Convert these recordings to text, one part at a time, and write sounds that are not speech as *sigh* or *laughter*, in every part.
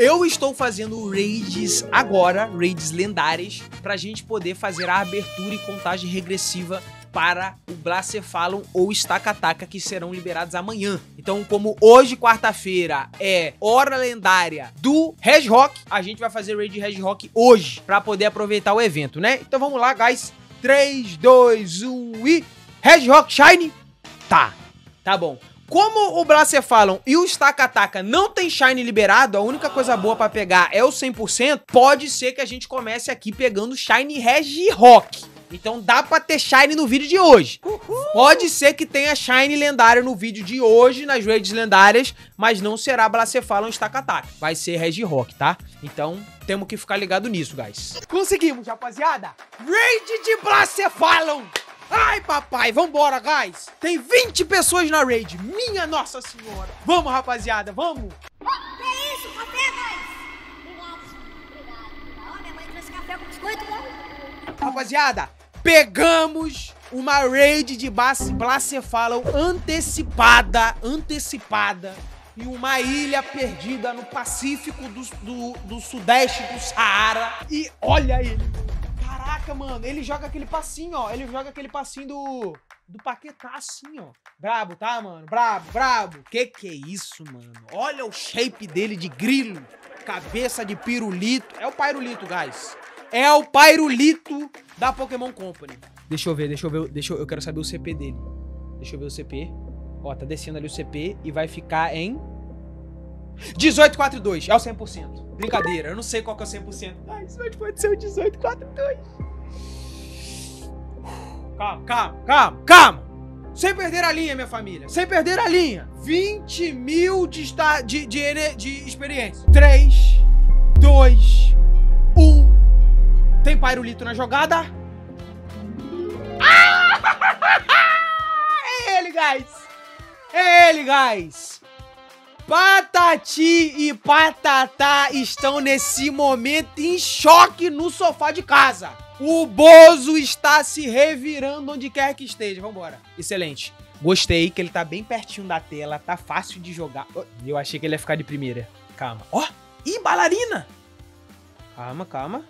Eu estou fazendo raids agora, raids lendárias, pra gente poder fazer a abertura e contagem regressiva para o Blacephalon ou Stacataca, que serão liberados amanhã. Então, como hoje, quarta-feira, é hora lendária do Rock, a gente vai fazer raid Rock hoje, para poder aproveitar o evento, né? Então vamos lá, guys. 3, 2, 1 e... Rock Shine? Tá, tá bom. Como o Blacephalon e o Stacataca não tem Shine liberado, a única coisa boa pra pegar é o 100%, pode ser que a gente comece aqui pegando Shine Regi Rock. Então dá pra ter Shine no vídeo de hoje. Pode ser que tenha Shine lendário no vídeo de hoje, nas raids lendárias, mas não será Blacephalon Stacataca. Vai ser Regi Rock, tá? Então temos que ficar ligado nisso, guys. Conseguimos, rapaziada! Raid de Blacephalon! Ai, papai, vambora, guys. Tem 20 pessoas na raid. Minha nossa senhora. Vamos, rapaziada, vamos. Que isso, café, guys? Obrigado, obrigado. Ó, minha mãe trouxe café com biscoito, bom? Rapaziada, pegamos uma raid de Blacephalon antecipada, antecipada, em uma ilha perdida no Pacífico do, do, do Sudeste do Saara. E olha ele. Caraca, mano, ele joga aquele passinho, ó. Ele joga aquele passinho do. Do Paquetá, assim, ó. Brabo, tá, mano? Brabo, brabo. Que que é isso, mano? Olha o shape dele de grilo. Cabeça de pirulito. É o pirulito, guys. É o pirulito da Pokémon Company. Deixa eu ver, deixa eu ver. Deixa eu, eu quero saber o CP dele. Deixa eu ver o CP. Ó, tá descendo ali o CP e vai ficar em 1842, é o 100%. Brincadeira, eu não sei qual que é o 100%. Ai, isso pode ser o 1842. Calma, calma, calma, calma. Sem perder a linha, minha família. Sem perder a linha. 20 mil de, esta- de, de, de experiência. 3, 2, 1. Tem Pyrolito na jogada? *laughs* É ele, guys! É ele, guys! Patati e Patatá estão nesse momento em choque no sofá de casa. O Bozo está se revirando onde quer que esteja. Vambora. Excelente. Gostei que ele tá bem pertinho da tela, tá fácil de jogar. Oh, Eu achei que ele ia ficar de primeira. Calma. Ó! Ih, bailarina! Calma, calma.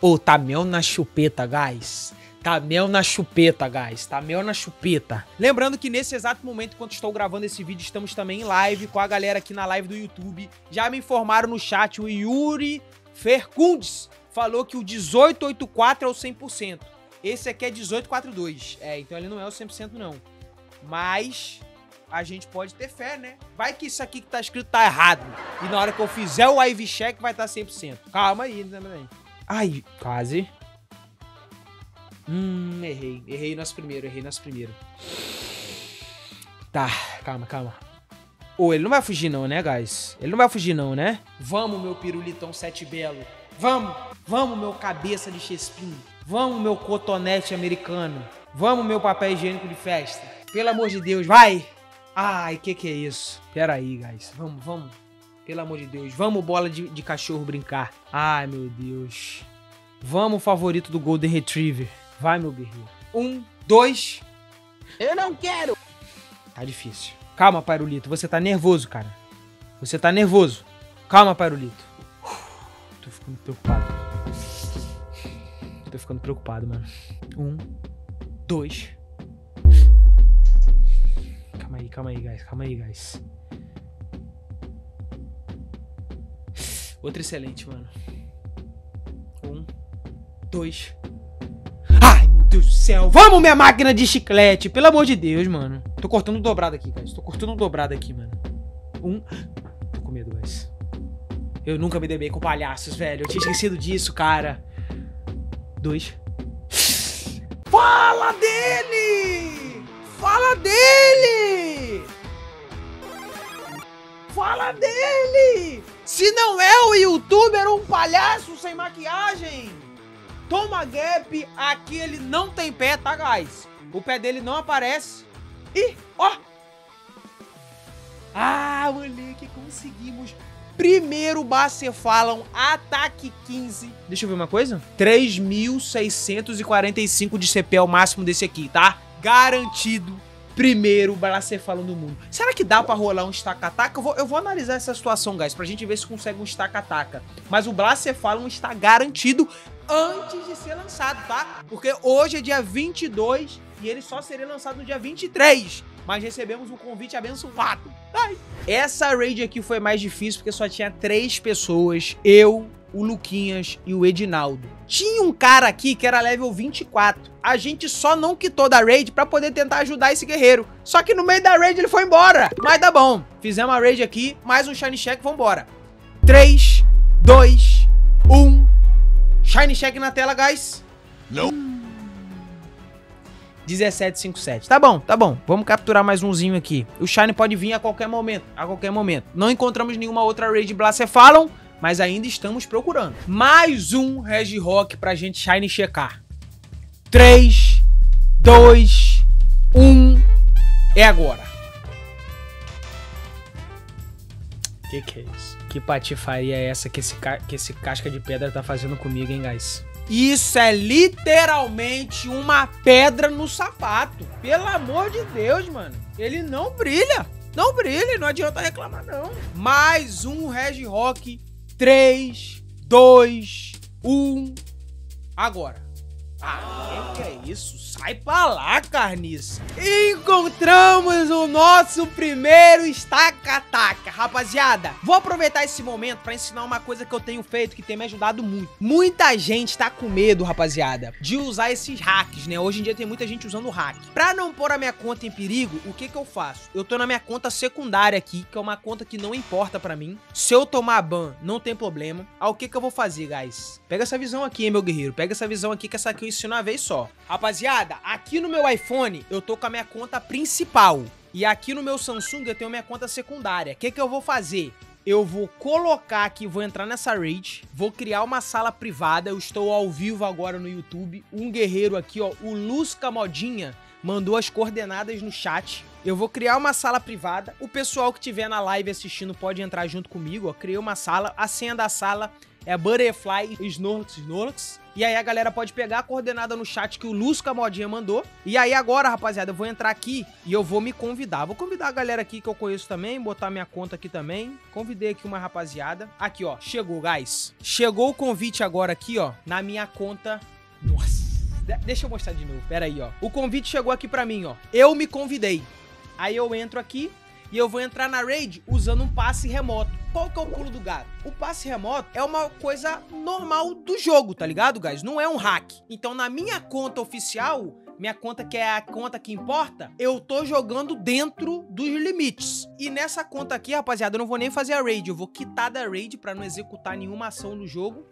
Ô, tá mel na chupeta, guys. Tá mel na chupeta, guys. Tá mel na chupeta. Lembrando que nesse exato momento, enquanto estou gravando esse vídeo, estamos também em live com a galera aqui na live do YouTube. Já me informaram no chat, o Yuri Fercundes falou que o 1884 é o 100%. Esse aqui é 1842. É, então ele não é o 100% não. Mas a gente pode ter fé, né? Vai que isso aqui que tá escrito tá errado. E na hora que eu fizer o IV check vai estar 100%. Calma aí, né. Ai, quase. Hum, errei. Errei nas primeiro, errei nas primeiro. Tá, calma, calma. Ô, ele não vai fugir não, né, guys? Ele não vai fugir não, né? Vamos, meu pirulitão sete belo. Vamos, vamos, meu cabeça de chespinho. Vamos, meu cotonete americano. Vamos, meu papel higiênico de festa. Pelo amor de Deus, vai! Ai, que que é isso? Pera aí, guys. Vamos, vamos. Pelo amor de Deus. Vamos, bola de, de cachorro brincar. Ai, meu Deus. Vamos, favorito do Golden Retriever. Vai, meu guerreiro. Um, dois. Eu não quero! Tá difícil. Calma, Pairulito. Você tá nervoso, cara. Você tá nervoso. Calma, Pairulito. Tô ficando preocupado. Tô ficando preocupado, mano. Um, dois. Calma aí, calma aí, guys. Calma aí, guys. Outro excelente, mano. Um, dois. Ai, meu Deus do céu. Vamos, minha máquina de chiclete. Pelo amor de Deus, mano. Tô cortando dobrado aqui, guys. Tô cortando dobrado aqui, mano. Um. Tô com medo, guys. Eu nunca me dei bem com palhaços, velho. Eu tinha esquecido disso, cara. Dois. Fala dele! Fala dele! Fala dele! Se não é o youtuber, um palhaço sem maquiagem! Toma gap, aqui ele não tem pé, tá, guys? O pé dele não aparece. Ih, ó! Ah, moleque, conseguimos. Primeiro Bacefalam, ataque 15. Deixa eu ver uma coisa. 3.645 de CP é o máximo desse aqui, tá? Garantido. primeiro Blacefalon do mundo. Será que dá pra rolar um stack-ataca? Eu vou, eu vou analisar essa situação, guys, pra gente ver se consegue um stack-ataca. Mas o Blacefalon está garantido antes de ser lançado, tá? Porque hoje é dia 22 e ele só seria lançado no dia 23. Mas recebemos um convite abençoado. Ai. Essa raid aqui foi mais difícil porque só tinha três pessoas. Eu, o Luquinhas e o Edinaldo. Tinha um cara aqui que era level 24. A gente só não quitou da raid pra poder tentar ajudar esse guerreiro. Só que no meio da raid ele foi embora. Mas tá bom. Fizemos a raid aqui, mais um Shiny Check, vambora. 3, 2, 1. Shiny Check na tela, guys. Não. 1757. Tá bom, tá bom. Vamos capturar mais umzinho aqui. O Shine pode vir a qualquer momento, a qualquer momento. Não encontramos nenhuma outra raid Blacefalon, mas ainda estamos procurando. Mais um Regi Rock pra gente Shine checar. 3, 2, 1. É agora. Que que é isso? Que patifaria é essa que esse, que esse casca de pedra tá fazendo comigo, hein, guys? Isso é literalmente uma pedra no sapato. Pelo amor de Deus, mano. Ele não brilha. Não brilha, não adianta reclamar, não. Mais um Regi Rock 3, 2, 1. Agora. Ah, que, que é isso? Sai pra lá, carniça. Encontramos o nosso primeiro estaca-taca. Rapaziada, vou aproveitar esse momento pra ensinar uma coisa que eu tenho feito que tem me ajudado muito. Muita gente tá com medo, rapaziada, de usar esses hacks, né? Hoje em dia tem muita gente usando hack. Pra não pôr a minha conta em perigo, o que que eu faço? Eu tô na minha conta secundária aqui, que é uma conta que não importa pra mim. Se eu tomar ban, não tem problema. Ah, o que que eu vou fazer, guys? Pega essa visão aqui, hein, meu guerreiro. Pega essa visão aqui, que essa aqui eu ensino uma vez só. Rapaziada, aqui no meu iPhone eu tô com a minha conta principal. E aqui no meu Samsung eu tenho minha conta secundária. O que, que eu vou fazer? Eu vou colocar aqui, vou entrar nessa raid, vou criar uma sala privada. Eu estou ao vivo agora no YouTube. Um guerreiro aqui, ó, o Lusca Modinha, mandou as coordenadas no chat. Eu vou criar uma sala privada. O pessoal que estiver na live assistindo pode entrar junto comigo, ó. Criei uma sala. A senha da sala é Butterfly Snorlax Snorlax. E aí a galera pode pegar a coordenada no chat que o Lusca Modinha mandou. E aí agora, rapaziada, eu vou entrar aqui e eu vou me convidar. Vou convidar a galera aqui que eu conheço também, botar minha conta aqui também. Convidei aqui uma rapaziada. Aqui, ó, chegou, guys. Chegou o convite agora aqui, ó, na minha conta. Nossa. Deixa eu mostrar de novo, pera aí, ó. O convite chegou aqui pra mim, ó. Eu me convidei. Aí eu entro aqui, e eu vou entrar na raid usando um passe remoto. Qual que é o pulo do gato? O passe remoto é uma coisa normal do jogo, tá ligado, guys? Não é um hack. Então, na minha conta oficial, minha conta que é a conta que importa, eu tô jogando dentro dos limites. E nessa conta aqui, rapaziada, eu não vou nem fazer a raid, eu vou quitar da raid pra não executar nenhuma ação no jogo.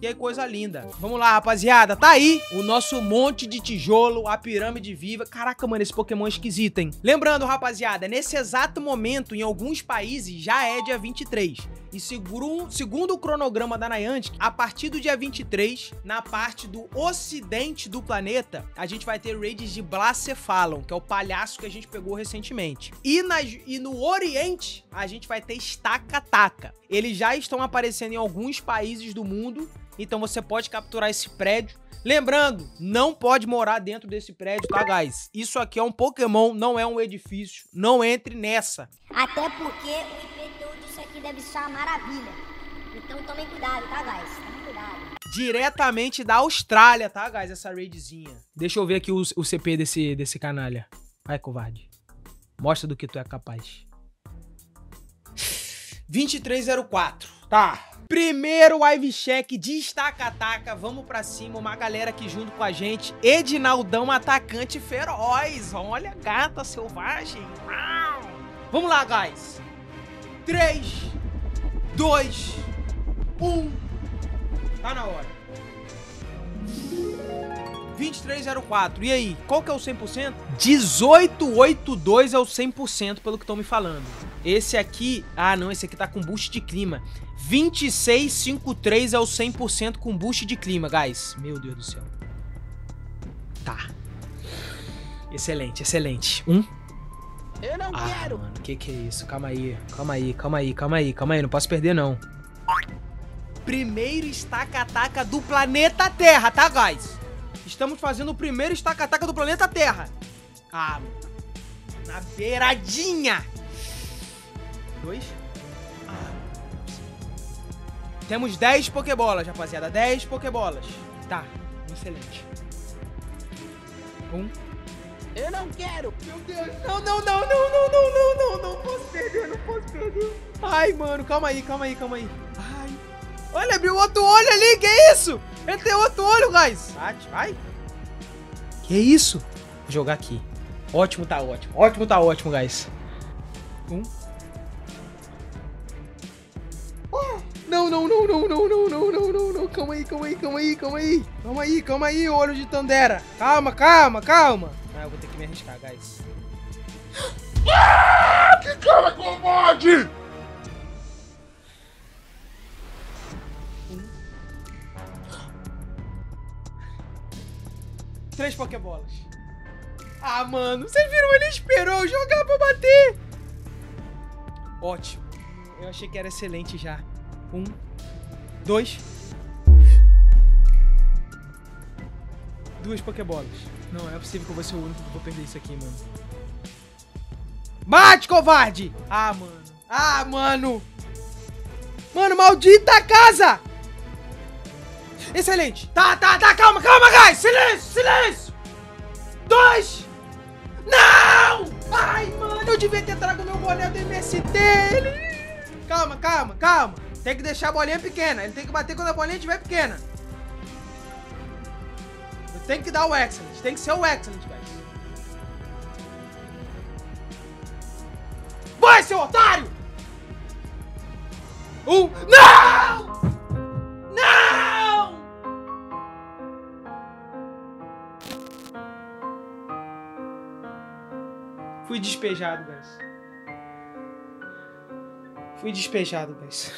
E aí, coisa linda. Vamos lá, rapaziada, tá aí o nosso monte de tijolo, a pirâmide viva. Caraca, mano, esse Pokémon é esquisito, hein? Lembrando, rapaziada, nesse exato momento, em alguns países, já é dia 23. E segundo, segundo o cronograma da Niantic, a partir do dia 23, na parte do ocidente do planeta, a gente vai ter raids de Blacefalon, que é o palhaço que a gente pegou recentemente. E, e no oriente, a gente vai ter Staka-Taka. Eles já estão aparecendo em alguns países do mundo, então você pode capturar esse prédio. Lembrando, não pode morar dentro desse prédio, tá, guys? Isso aqui é um Pokémon, não é um edifício. Não entre nessa. Até porque o IP disso aqui deve ser uma maravilha. Então tomem cuidado, tá, guys? Tomem cuidado. Diretamente da Austrália, tá, guys? Essa raidzinha. Deixa eu ver aqui o, o CP desse, desse canalha. Vai, covarde. Mostra do que tu é capaz. *sighs* 2304. Tá. Primeiro live check de estaca-taca. Vamos pra cima. Uma galera aqui junto com a gente. Edinaldão, atacante feroz. Olha a gata selvagem. Vamos lá, guys. 3, 2, 1. Tá na hora. 2304. E aí, qual que é o 100%? 1882 é o 100% pelo que estão me falando. Esse aqui, ah não, esse aqui tá com boost de clima. 2653 é o 100% com boost de clima, guys. Meu Deus do céu. Tá. Excelente, excelente. Um. Eu não Ah, quero. mano, que que é isso? Calma aí, calma aí, calma aí, calma aí, calma aí. Não posso perder, não. Primeiro estaca-ataca do planeta Terra, tá, guys? Estamos fazendo o primeiro estaca-ataca do planeta Terra. Ah. Na beiradinha. Dois. Ah. Temos 10 pokebolas, rapaziada. 10 pokebolas. Tá, excelente. Um. Eu não quero. Meu Deus. Não, não, não, não, não, não, não, não. Não posso perder, não posso perder. Ai, mano, calma aí, calma aí, calma aí. Ai. Olha, abriu outro olho ali, que isso? Ele tem outro olho, guys. Bate, vai. Que isso? Vou jogar aqui. Ótimo, tá ótimo. Ótimo, tá ótimo, guys. Um. Não, não, não, não, não, não, não, não, não, não. Calma aí, calma aí, calma aí, calma aí. Calma aí, calma aí, olho de Tandera. Calma, calma, calma. Ah, eu vou ter que me arriscar, guys. Que cara covarde! Três pokebolas. Ah, mano, vocês viram? Ele esperou jogar pra bater. Ótimo. Eu achei que era excelente já. Um, dois. Duas pokebolas. Não, é possível que eu vou ser o único que vou perder isso aqui, mano. Bate, covarde! Ah, mano. Ah, mano. Mano, maldita casa! Excelente. Tá, tá, tá, calma, calma, guys. Silêncio, silêncio. Dois. Não! Ai, mano, eu devia ter trago meu boné do MST. Calma, calma, calma. Tem que deixar a bolinha pequena. Ele tem que bater quando a bolinha estiver pequena. Eu tenho que dar o excellent. Tem que ser o excellent, guys. Vai, seu otário! Um. Não! Não! Fui despejado, guys. Fui despejado, guys.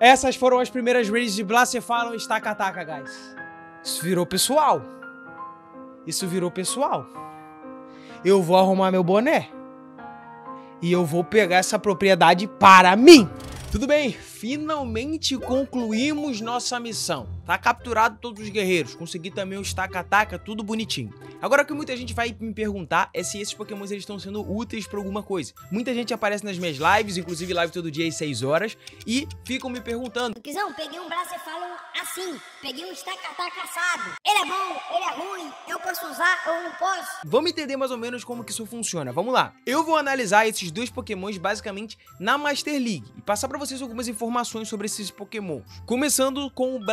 Essas foram as primeiras raids de Blacephalon e Stakataka, guys. Isso virou pessoal. Isso virou pessoal. Eu vou arrumar meu boné. E eu vou pegar essa propriedade para mim. Tudo bem, finalmente concluímos nossa missão. Tá capturado todos os guerreiros, consegui também o estaca-taca, tudo bonitinho. Agora o que muita gente vai me perguntar é se esses pokémons eles estão sendo úteis pra alguma coisa. Muita gente aparece nas minhas lives, inclusive live todo dia às 6 horas, e ficam me perguntando. Guizão, peguei um Bracefalon assim. Peguei um Stacatá caçado. Ele é bom, ele é ruim. Eu posso usar ou não posso? Vamos entender mais ou menos como que isso funciona. Vamos lá. Eu vou analisar esses dois pokémons basicamente na Master League e passar pra vocês algumas informações sobre esses pokémons. Começando com o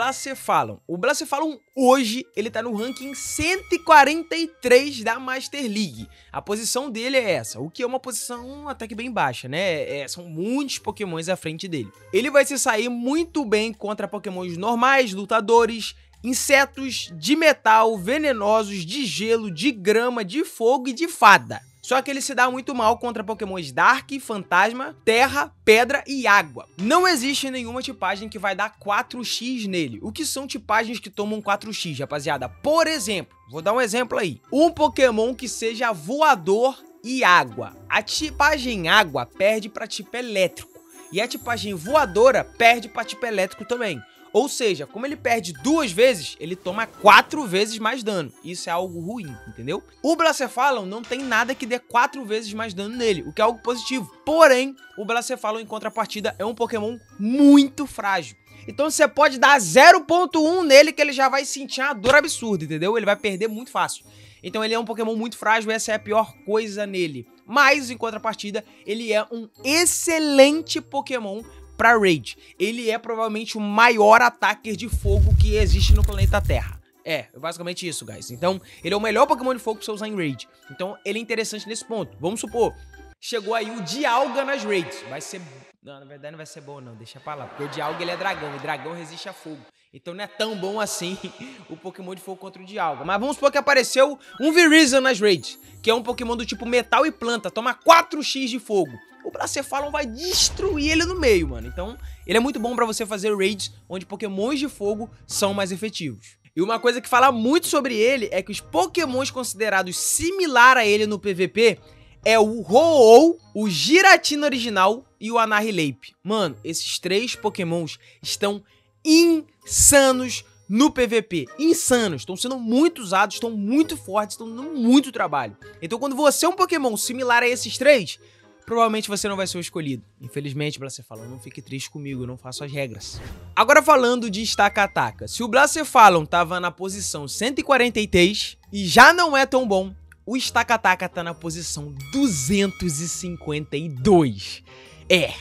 O Blacephalon hoje, ele tá no ranking 143 da Master League. A posição dele é essa, o que é uma posição até que bem baixa, né? É, são muitos pokémons à frente dele. Ele vai se sair muito bem contra pokémons normais, lutadores, insetos de metal, venenosos, de gelo, de grama, de fogo e de fada. Só que ele se dá muito mal contra pokémons Dark, Fantasma, Terra, Pedra e Água. Não existe nenhuma tipagem que vai dar 4x nele. O que são tipagens que tomam 4x, rapaziada? Por exemplo, vou dar um exemplo aí. Um pokémon que seja voador e água. A tipagem água perde para tipo elétrico. E a tipagem voadora perde para tipo elétrico também. Ou seja, como ele perde duas vezes, ele toma quatro vezes mais dano. Isso é algo ruim, entendeu? O Blacephalon não tem nada que dê quatro vezes mais dano nele, o que é algo positivo. Porém, o Blacephalon em contrapartida é um Pokémon muito frágil. Então você pode dar 0.1 nele que ele já vai sentir uma dor absurda, entendeu? Ele vai perder muito fácil. Então ele é um Pokémon muito frágil, essa é a pior coisa nele. Mas, em contrapartida, ele é um excelente Pokémon para Raid. Ele é provavelmente o maior ataque de fogo que existe no planeta Terra. É, basicamente isso, guys. Então, ele é o melhor Pokémon de fogo pra você usar em Raid. Então, ele é interessante nesse ponto. Vamos supor, chegou aí o Dialga nas Raids. Vai ser... Não, na verdade não vai ser bom não, deixa pra lá. Porque o Dialga, ele é dragão, e dragão resiste a fogo. Então não é tão bom assim *laughs* o Pokémon de fogo contra o Dialga. Mas vamos supor que apareceu um Virizion nas Raids, que é um Pokémon do tipo metal e planta, toma 4x de fogo o Bracephalon vai destruir ele no meio, mano. Então, ele é muito bom pra você fazer raids onde pokémons de fogo são mais efetivos. E uma coisa que fala muito sobre ele é que os pokémons considerados similar a ele no PVP é o Ho-Oh, o Giratina original e o Annihilape. Mano, esses três pokémons estão insanos no PVP. Insanos, estão sendo muito usados, estão muito fortes, estão dando muito trabalho. Então quando você é um Pokémon similar a esses três, provavelmente você não vai ser o escolhido. Infelizmente, Blacephalon, não fique triste comigo, eu não faço as regras. Agora falando de estaca-ataca, se o Blacephalon tava na posição 143 e já não é tão bom, o estaca-ataca tá na posição 252. É,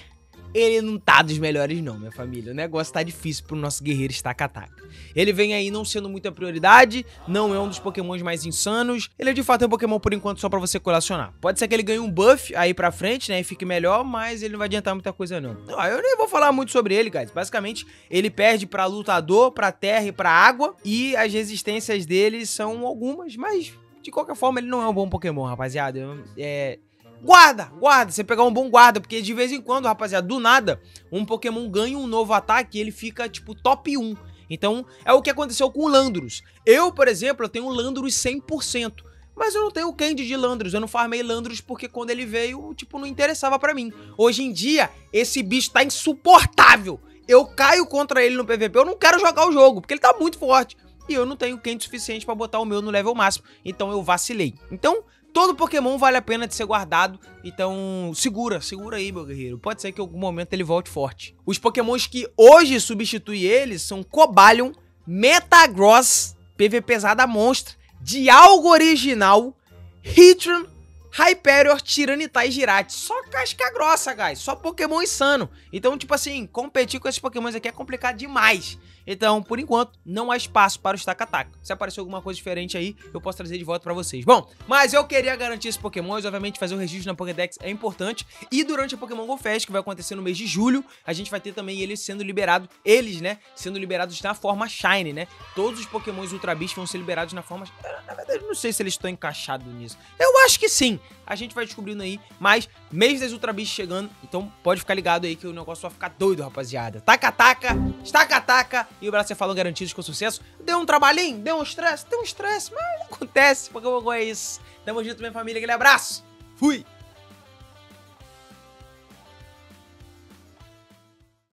ele não tá dos melhores não, minha família. O negócio tá difícil pro nosso guerreiro estaca-ataca. Ele vem aí não sendo muita prioridade, não é um dos pokémons mais insanos. Ele é de fato um pokémon por enquanto só pra você colecionar. Pode ser que ele ganhe um buff aí pra frente, né, e fique melhor, mas ele não vai adiantar muita coisa não. Não, eu nem vou falar muito sobre ele, guys. Basicamente, ele perde pra lutador, pra terra e pra água, e as resistências dele são algumas, mas de qualquer forma ele não é um bom pokémon, rapaziada. É... Guarda, guarda, você pegar um bom guarda, porque de vez em quando, rapaziada, do nada, um Pokémon ganha um novo ataque e ele fica, tipo, top 1. Então, é o que aconteceu com o Landros. Eu, por exemplo, eu tenho um Landros 100%. Mas eu não tenho o Candy de Landros, eu não farmei Landros porque quando ele veio, tipo, não interessava pra mim. Hoje em dia, esse bicho tá insuportável. Eu caio contra ele no PVP, eu não quero jogar o jogo, porque ele tá muito forte. E eu não tenho Candy suficiente pra botar o meu no level máximo, então eu vacilei. Então, Todo Pokémon vale a pena de ser guardado, então segura, segura aí, meu guerreiro. Pode ser que em algum momento ele volte forte. Os Pokémons que hoje substituem eles são Cobalion, Metagross, PV pesada monstra, Dialgo original, Hitron, Hyperior, Tiranitar e Girate. Só casca grossa, guys. Só Pokémon insano. Então, tipo assim, competir com esses Pokémons aqui é complicado demais. Então, por enquanto, não há espaço para o Stack-Ataca. Se aparecer alguma coisa diferente aí, eu posso trazer de volta para vocês. Bom, mas eu queria garantir esses Pokémons, obviamente fazer o registro na Pokédex é importante. E durante a Pokémon Go Fest, que vai acontecer no mês de julho, a gente vai ter também eles sendo liberados, eles, né, sendo liberados na forma Shine, né? Todos os Pokémons Ultra Beast vão ser liberados na forma... Na verdade, não sei se eles estão encaixados nisso. Eu acho que sim. A gente vai descobrindo aí, mas mês das Ultra Beast chegando, então pode ficar ligado aí que o negócio vai ficar doido, rapaziada. Taca-taca, estaca-taca e o braço falou garantidos com sucesso. Deu um trabalhinho, deu um estresse, deu um estresse, mas acontece, Pokémon Go é isso. Tamo junto, minha família, aquele abraço. Fui!